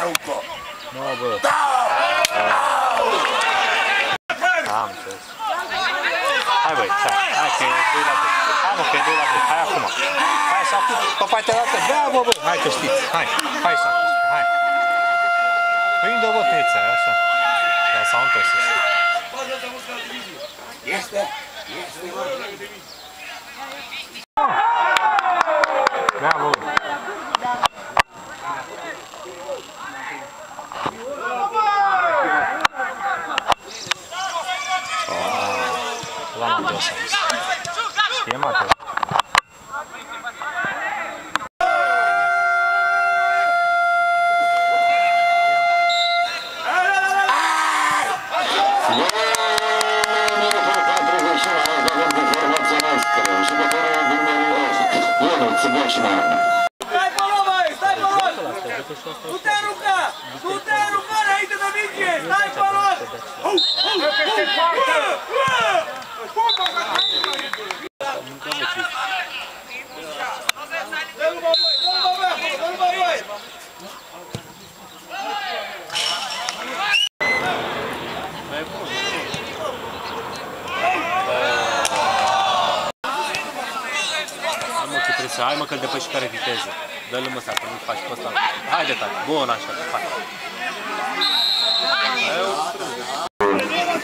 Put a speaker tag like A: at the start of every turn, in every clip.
A: aruncă!
B: Nu, bă.
A: Da!
B: Am înțeles. Hai băi, stai. Hai că e doi la doi. Hai mă, că e doi la doi. Hai acum. Hai să apuc pe partea dată. Da, bă, bă. Hai că știți. Hai. Hai să apuc. Hai. Prinde o bătăiță, așa. Dar s-au întors.
A: Este! Este!
B: Da,
C: Tem, Matheus. Tuteruka! Tuteruka! Rejte do midje! Staj, Balot!
B: Hai mă, că trebuie să ai mă că-l depăși care viteză. Dă-l mă ăsta, că nu faci pe ăsta. Haide, tati. Bun, așa, hai.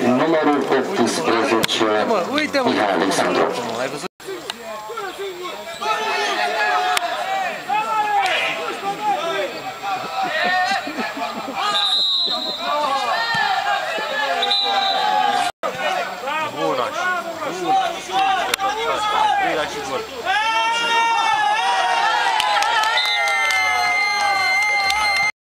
D: Numărul 18,
B: Mă, uite mă.
D: Mihai Alexandru.
B: Ai văzut? я чуть-чуть.